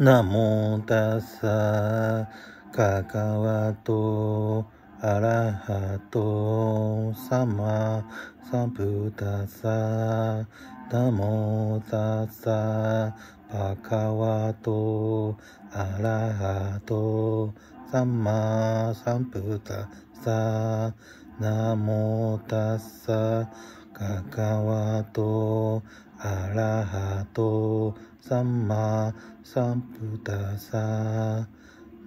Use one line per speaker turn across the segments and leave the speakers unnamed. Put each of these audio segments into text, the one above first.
なもたさかかわとあらはとさまさぶたさなもたさぱかわとあらはとさまさぶたさなもたさかかわとあらはとさんまさんぷたさ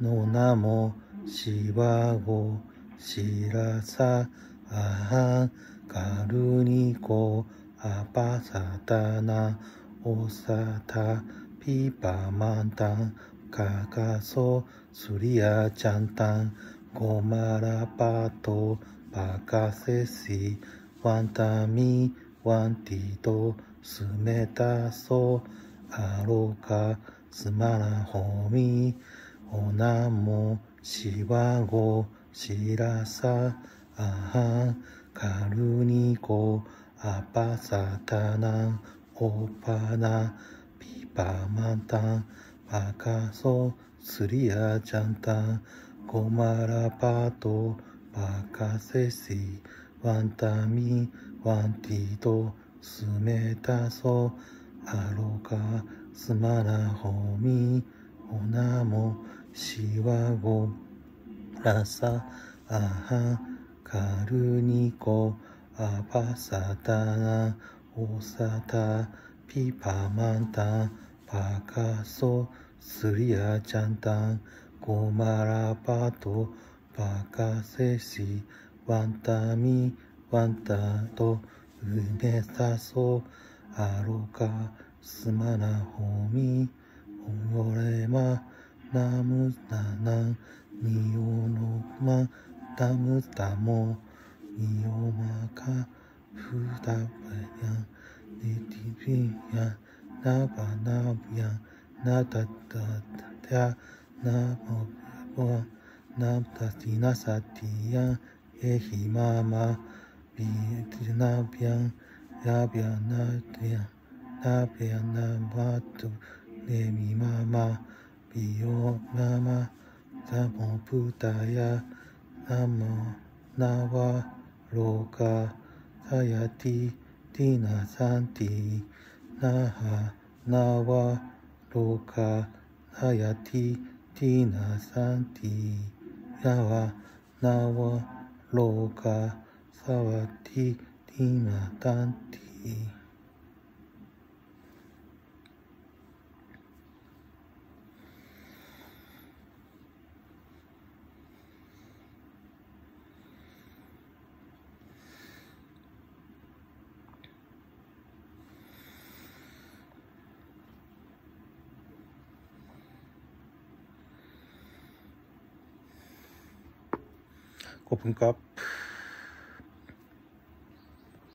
のなもしわごしらさあはかるにこあぱさたなおさたピパマンタンかかそすりやちゃんたんごまらぱとばかせしワンタミワンティトスメタソアロカスマラホミオナモシワゴシラサアハンカルニコアパサタナオパナピパマンタンパカソスリアチャンタンゴマラパトパカセシワンタミワンティトスメタソアロカスマラホミオナモシワゴラサアハカルニコアパサタナオサタピパマンタンパカソスリアチャンタンゴマラパトパカセシワンタミワンタと梅さそうあろカすまなほみおよれまなむななにおのまたむたもにおまかふたばやにてびやなばなびやなたたたたなぼぼなたしなさてやティナサティヤンエヒママビティナビヤンヤビヤナティヤンナビヤナバトネミママビヨママナモブタヤナモナワロカサヤティティナサンティナハナワロカサヤティ ขอบคุณครับ